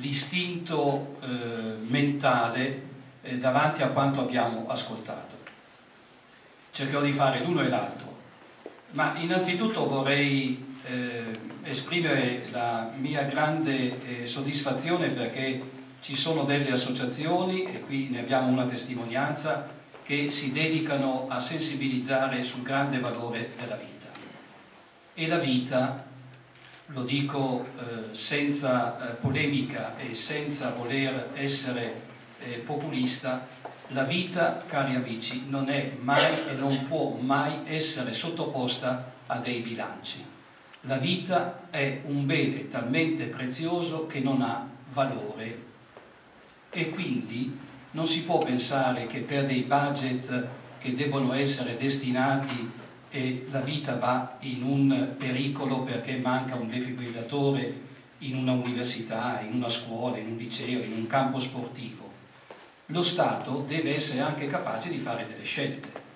l'istinto eh, mentale eh, davanti a quanto abbiamo ascoltato. Cercherò di fare l'uno e l'altro, ma innanzitutto vorrei eh, esprimere la mia grande eh, soddisfazione perché ci sono delle associazioni, e qui ne abbiamo una testimonianza, che si dedicano a sensibilizzare sul grande valore della vita. E la vita, lo dico eh, senza eh, polemica e senza voler essere eh, populista, la vita, cari amici, non è mai e non può mai essere sottoposta a dei bilanci. La vita è un bene talmente prezioso che non ha valore e quindi non si può pensare che per dei budget che debbono essere destinati e la vita va in un pericolo perché manca un defibrillatore in una università, in una scuola, in un liceo, in un campo sportivo. Lo Stato deve essere anche capace di fare delle scelte.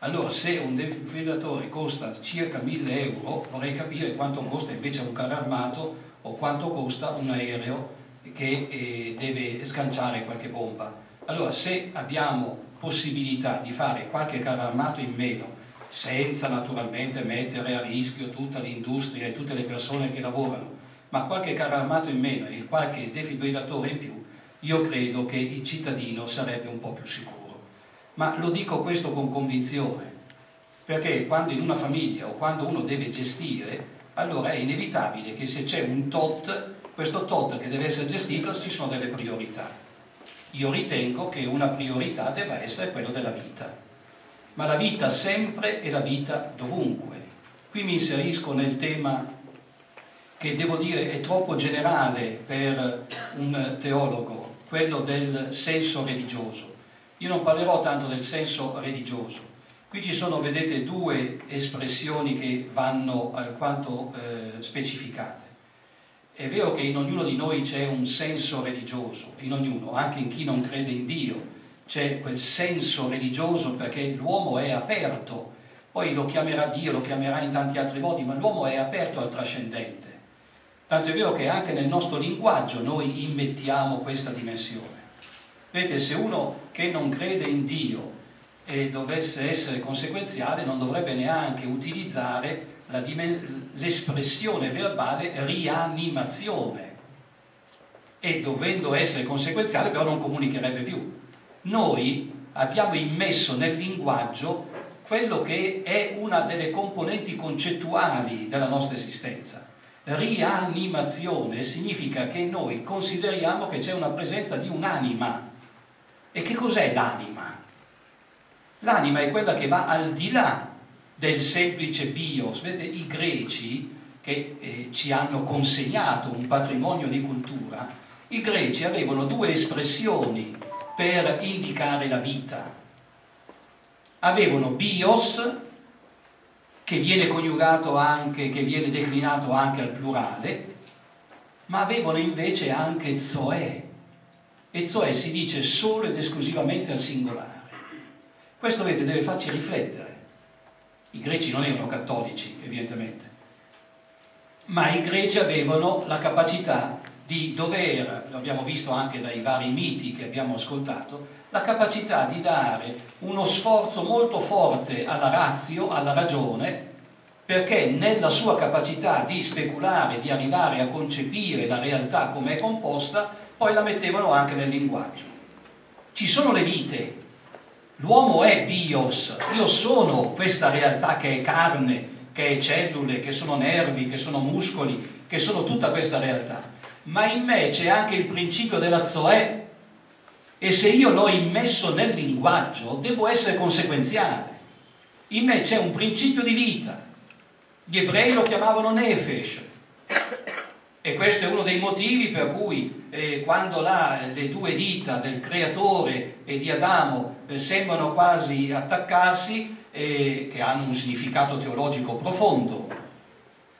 Allora se un defibrillatore costa circa 1000 euro vorrei capire quanto costa invece un carro armato o quanto costa un aereo che eh, deve sganciare qualche bomba. Allora se abbiamo possibilità di fare qualche carro armato in meno, senza naturalmente mettere a rischio tutta l'industria e tutte le persone che lavorano, ma qualche carro armato in meno e qualche defibrillatore in più, io credo che il cittadino sarebbe un po' più sicuro. Ma lo dico questo con convinzione, perché quando in una famiglia o quando uno deve gestire, allora è inevitabile che se c'è un tot questo tot che deve essere gestito ci sono delle priorità. Io ritengo che una priorità debba essere quella della vita, ma la vita sempre e la vita dovunque. Qui mi inserisco nel tema che devo dire è troppo generale per un teologo, quello del senso religioso. Io non parlerò tanto del senso religioso. Qui ci sono, vedete, due espressioni che vanno alquanto eh, specificate. È vero che in ognuno di noi c'è un senso religioso, in ognuno, anche in chi non crede in Dio, c'è quel senso religioso perché l'uomo è aperto, poi lo chiamerà Dio, lo chiamerà in tanti altri modi, ma l'uomo è aperto al trascendente. Tanto è vero che anche nel nostro linguaggio noi immettiamo questa dimensione. Vedete, se uno che non crede in Dio e dovesse essere conseguenziale non dovrebbe neanche utilizzare l'espressione verbale rianimazione e dovendo essere conseguenziale però non comunicherebbe più. Noi abbiamo immesso nel linguaggio quello che è una delle componenti concettuali della nostra esistenza. Rianimazione significa che noi consideriamo che c'è una presenza di un'anima. E che cos'è l'anima? L'anima è quella che va al di là del semplice bios. Vedete, i greci che eh, ci hanno consegnato un patrimonio di cultura, i greci avevano due espressioni per indicare la vita. Avevano bios, che viene coniugato anche, che viene declinato anche al plurale, ma avevano invece anche zoe, e zoe si dice solo ed esclusivamente al singolare. Questo vedete, deve farci riflettere i greci non erano cattolici, evidentemente, ma i greci avevano la capacità di dover, lo abbiamo visto anche dai vari miti che abbiamo ascoltato, la capacità di dare uno sforzo molto forte alla razio, alla ragione, perché nella sua capacità di speculare, di arrivare a concepire la realtà come è composta, poi la mettevano anche nel linguaggio. Ci sono le vite, L'uomo è bios, io sono questa realtà che è carne, che è cellule, che sono nervi, che sono muscoli, che sono tutta questa realtà. Ma in me c'è anche il principio della zoe e se io l'ho immesso nel linguaggio devo essere conseguenziale. In me c'è un principio di vita. Gli ebrei lo chiamavano nefesh, e questo è uno dei motivi per cui eh, quando là, le due dita del creatore e di Adamo eh, sembrano quasi attaccarsi, eh, che hanno un significato teologico profondo,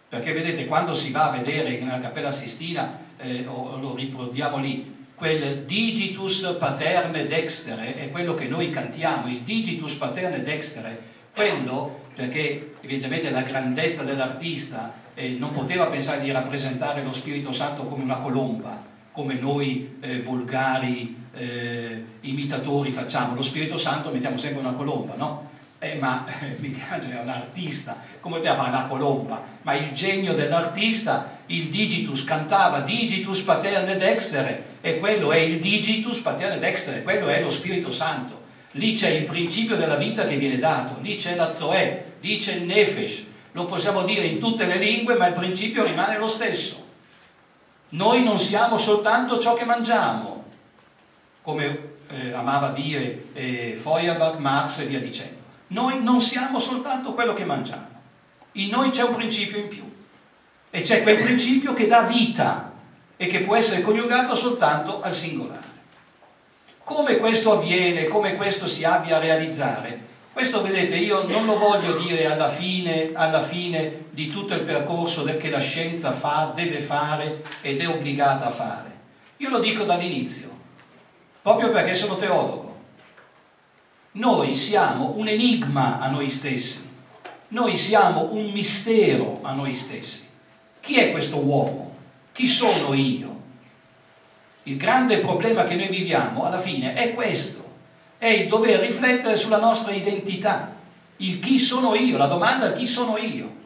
perché vedete quando si va a vedere nella Cappella Sistina, eh, lo riproduciamo lì, quel digitus paterne dextere è quello che noi cantiamo, il digitus paterne dextere, quello perché evidentemente la grandezza dell'artista eh, non poteva pensare di rappresentare lo Spirito Santo come una colomba, come noi eh, volgari eh, imitatori facciamo. Lo Spirito Santo mettiamo sempre una colomba, no? Eh, ma eh, Michelangelo è un artista, come te a fare una colomba? Ma il genio dell'artista, il digitus cantava digitus paterne dextere e quello è il digitus paterne dextere, quello è lo Spirito Santo. Lì c'è il principio della vita che viene dato, lì c'è la zoe, lì c'è il nefesh, lo possiamo dire in tutte le lingue, ma il principio rimane lo stesso. Noi non siamo soltanto ciò che mangiamo, come eh, amava dire eh, Feuerbach, Marx e via dicendo. Noi non siamo soltanto quello che mangiamo. In noi c'è un principio in più. E c'è quel principio che dà vita e che può essere coniugato soltanto al singolare. Come questo avviene, come questo si abbia a realizzare, questo vedete io non lo voglio dire alla fine, alla fine di tutto il percorso che la scienza fa, deve fare ed è obbligata a fare. Io lo dico dall'inizio, proprio perché sono teologo. Noi siamo un enigma a noi stessi, noi siamo un mistero a noi stessi. Chi è questo uomo? Chi sono io? Il grande problema che noi viviamo alla fine è questo, è il dover riflettere sulla nostra identità, il chi sono io, la domanda chi sono io.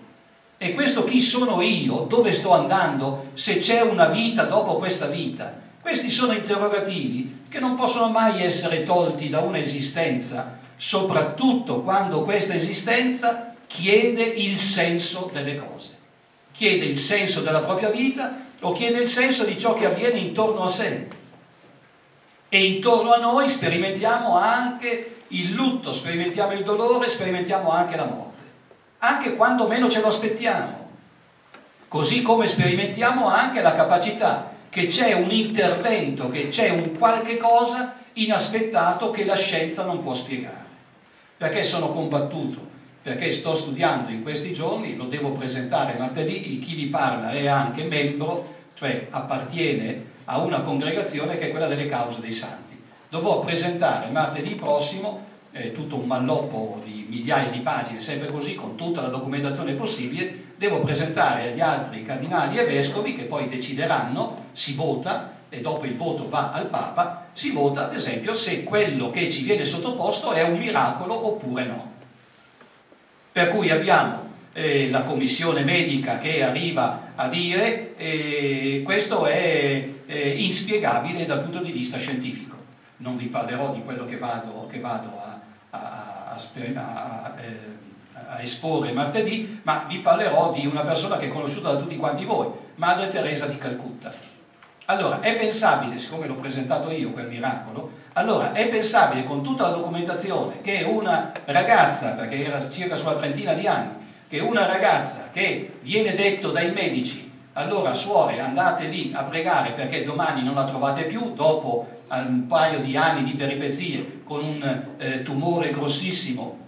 E questo chi sono io, dove sto andando, se c'è una vita dopo questa vita, questi sono interrogativi che non possono mai essere tolti da un'esistenza, soprattutto quando questa esistenza chiede il senso delle cose, chiede il senso della propria vita o chiede il senso di ciò che avviene intorno a sé. E intorno a noi sperimentiamo anche il lutto, sperimentiamo il dolore, sperimentiamo anche la morte, anche quando meno ce lo aspettiamo. Così come sperimentiamo anche la capacità che c'è un intervento, che c'è un qualche cosa inaspettato che la scienza non può spiegare. Perché sono combattuto? Perché sto studiando in questi giorni, lo devo presentare martedì, chi vi parla è anche membro cioè appartiene a una congregazione che è quella delle cause dei santi. Dovrò presentare martedì prossimo eh, tutto un malloppo di migliaia di pagine, sempre così, con tutta la documentazione possibile, devo presentare agli altri cardinali e vescovi che poi decideranno, si vota e dopo il voto va al Papa, si vota ad esempio se quello che ci viene sottoposto è un miracolo oppure no. Per cui abbiamo eh, la commissione medica che arriva a dire eh, questo è eh, inspiegabile dal punto di vista scientifico. Non vi parlerò di quello che vado, che vado a, a, a, eh, a, esporre martedì, ma vi parlerò di una persona che è conosciuta da tutti quanti voi, Madre Teresa di Calcutta. Allora, è pensabile, siccome l'ho presentato io quel miracolo, allora è pensabile con tutta la documentazione che una ragazza, perché era circa sulla trentina di anni, che una ragazza che viene detto dai medici allora suore andate lì a pregare perché domani non la trovate più dopo un paio di anni di peripezie con un eh, tumore grossissimo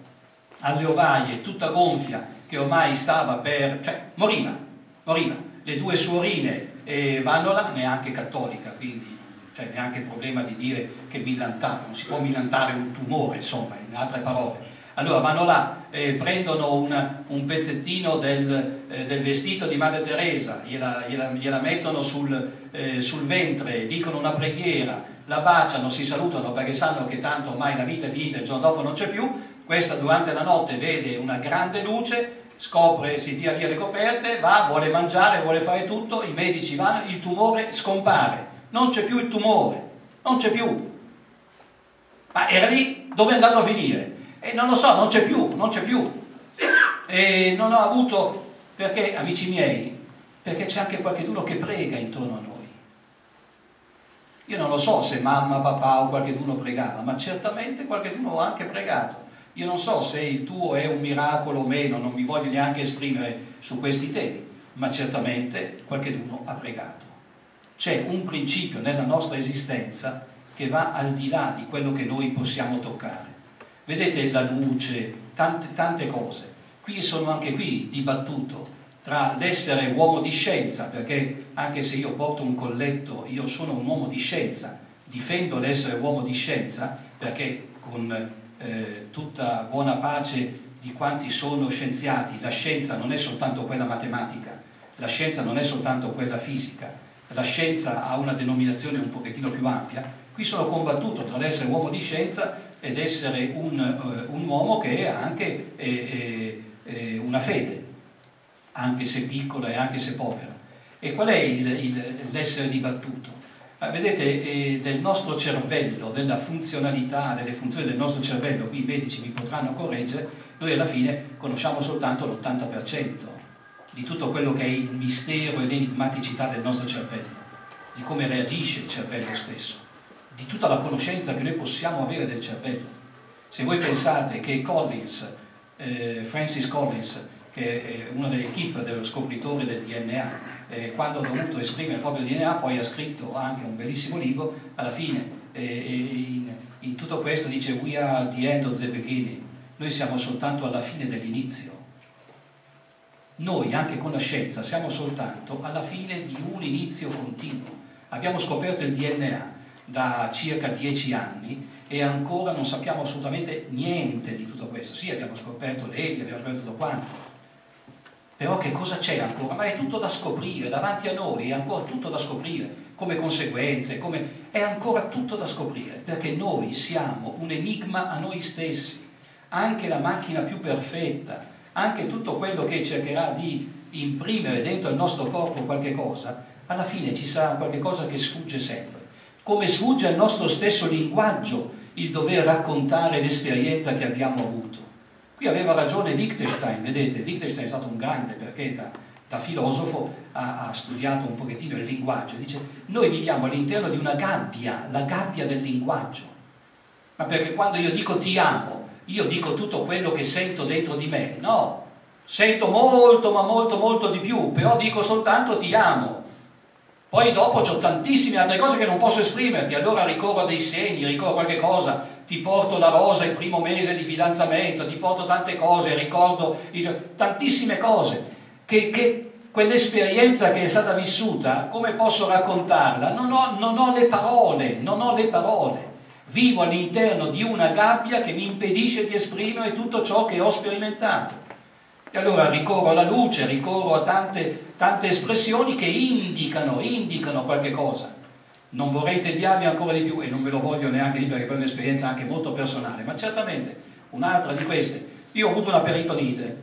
alle ovaie tutta gonfia che ormai stava per cioè moriva moriva. Le due suorine eh, vanno là neanche cattolica quindi cioè neanche il problema di dire che millantare non si può millantare un tumore insomma in altre parole. Allora vanno là, eh, prendono una, un pezzettino del, eh, del, vestito di Madre Teresa, gliela, gliela, gliela mettono sul, eh, sul, ventre, dicono una preghiera, la baciano, si salutano perché sanno che tanto ormai la vita è finita, il giorno dopo non c'è più, questa durante la notte vede una grande luce, scopre, si tira via le coperte, va, vuole mangiare, vuole fare tutto, i medici vanno, il tumore scompare, non c'è più il tumore, non c'è più. Ma era lì dove è andato a finire? E non lo so, non c'è più, non c'è più. E non ho avuto, perché amici miei, perché c'è anche qualcuno che prega intorno a noi. Io non lo so se mamma, papà o qualcuno pregava, ma certamente qualcuno ha anche pregato. Io non so se il tuo è un miracolo o meno, non mi voglio neanche esprimere su questi temi, ma certamente qualcuno ha pregato. C'è un principio nella nostra esistenza che va al di là di quello che noi possiamo toccare. Vedete la luce, tante, tante cose. Qui sono anche qui dibattuto tra l'essere uomo di scienza, perché anche se io porto un colletto, io sono un uomo di scienza, difendo l'essere uomo di scienza, perché con eh, tutta buona pace di quanti sono scienziati, la scienza non è soltanto quella matematica, la scienza non è soltanto quella fisica, la scienza ha una denominazione un pochettino più ampia, qui sono combattuto tra l'essere uomo di scienza ed essere un, uh, un uomo che ha anche eh, eh, eh, una fede, anche se piccola e anche se povera. E qual è l'essere dibattuto? Ah, vedete, eh, del nostro cervello, della funzionalità, delle funzioni del nostro cervello, qui i medici mi potranno correggere, noi alla fine conosciamo soltanto l'80% di tutto quello che è il mistero e l'enigmaticità del nostro cervello, di come reagisce il cervello stesso, di tutta la conoscenza che noi possiamo avere del cervello. Se voi pensate che Collins, eh, Francis Collins, che è uno dell'equipe dello scopritore del DNA, eh, quando ha dovuto esprimere il proprio DNA, poi ha scritto anche un bellissimo libro, alla fine eh, in, in, tutto questo dice We are the end of the beginning, noi siamo soltanto alla fine dell'inizio. Noi, anche con la scienza, siamo soltanto alla fine di un inizio continuo. Abbiamo scoperto il DNA da circa dieci anni e ancora non sappiamo assolutamente niente di tutto questo. Sì, abbiamo scoperto l'elio, abbiamo scoperto tutto quanto, però che cosa c'è ancora? Ma è tutto da scoprire, davanti a noi è ancora tutto da scoprire, come conseguenze, come... è ancora tutto da scoprire, perché noi siamo un enigma a noi stessi, anche la macchina più perfetta, anche tutto quello che cercherà di imprimere dentro il nostro corpo qualche cosa, alla fine ci sarà qualche cosa che sfugge sempre. Come sfugge al nostro stesso linguaggio il dover raccontare l'esperienza che abbiamo avuto. Qui aveva ragione Wittgenstein, vedete, Wittgenstein è stato un grande perché da, da filosofo ha, ha, studiato un pochettino il linguaggio, dice noi viviamo all'interno di una gabbia, la gabbia del linguaggio, ma perché quando io dico ti amo, io dico tutto quello che sento dentro di me, no, sento molto ma molto molto di più, però dico soltanto ti amo, poi dopo ho tantissime altre cose che non posso esprimerti, allora ricorro a dei segni, ricorro a qualche cosa, ti porto la rosa il primo mese di fidanzamento, ti porto tante cose, ricordo tantissime cose, che, che quell'esperienza che è stata vissuta, come posso raccontarla? Non ho, non ho le parole, non ho le parole. Vivo all'interno di una gabbia che mi impedisce di esprimere tutto ciò che ho sperimentato. E allora ricorro alla luce, ricorro a tante, tante espressioni che indicano, indicano qualche cosa non vorrei tediarvi ancora di più e non ve lo voglio neanche dire perché poi è un'esperienza anche molto personale, ma certamente un'altra di queste. Io ho avuto una peritonite,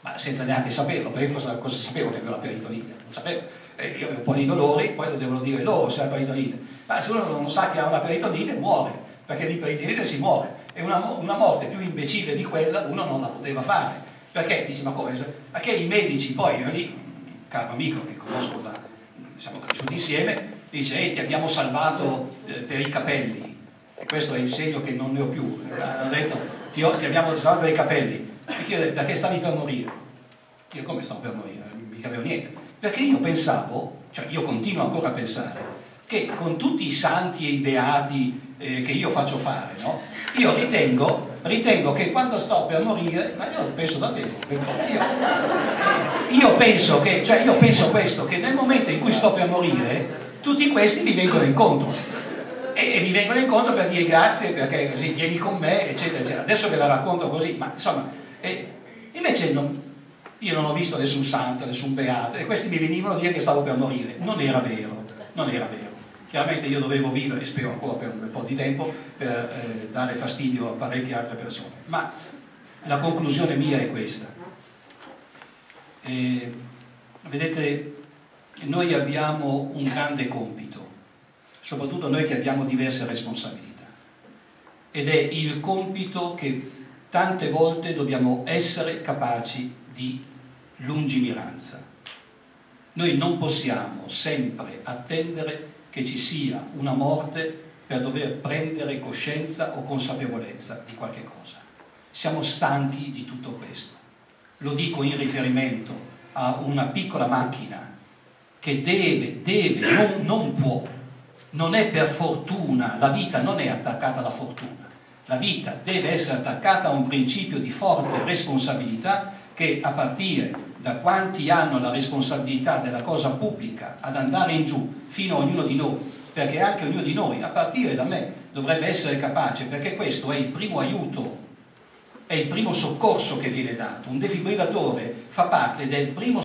ma senza neanche saperlo, perché cosa, cosa sapevo che avevo la peritonite? Non sapevo. Eh, io avevo un po' di dolori, poi lo devono dire loro se ha la peritonite. Ma se uno non sa che ha una peritonite muore, perché di peritonite si muore. E una, una morte più imbecille di quella uno non la poteva fare. Perché? Dici, ma come? Perché i medici, poi io lì, un caro amico che conosco da, siamo cresciuti insieme, dice ehi ti abbiamo salvato eh, per i capelli. E questo è il segno che non ne ho più. Ha detto ti, ho, ti abbiamo salvato per i capelli. E chiedo perché stavi per morire? Io come stavo per morire? Mica avevo niente. Perché io pensavo cioè io continuo ancora a pensare che con tutti i santi e i beati eh, che io faccio fare no? io ritengo, ritengo che quando sto per morire ma io penso davvero io, io penso che cioè io penso questo che nel momento in cui sto per morire tutti questi mi vengono incontro. E, e mi vengono incontro per dire grazie perché così vieni con me eccetera eccetera. Adesso ve la racconto così ma insomma eh, invece non, io non ho visto nessun santo nessun beato e questi mi venivano a dire che stavo per morire. Non era vero non era vero. Chiaramente io dovevo vivere e spero ancora per un po' di tempo per eh, dare fastidio a parecchie altre persone. Ma la conclusione mia è questa. Eh, vedete noi abbiamo un grande compito, soprattutto noi che abbiamo diverse responsabilità, ed è il compito che tante volte dobbiamo essere capaci di lungimiranza. Noi non possiamo sempre attendere che ci sia una morte per dover prendere coscienza o consapevolezza di qualche cosa. Siamo stanchi di tutto questo. Lo dico in riferimento a una piccola macchina che deve, deve, non, non può, non è per fortuna, la vita non è attaccata alla fortuna, la vita deve essere attaccata a un principio di forte responsabilità che a partire da quanti hanno la responsabilità della cosa pubblica ad andare in giù fino a ognuno di noi, perché anche ognuno di noi, a partire da me, dovrebbe essere capace, perché questo è il primo aiuto, è il primo soccorso che viene dato. Un defibrillatore fa parte del primo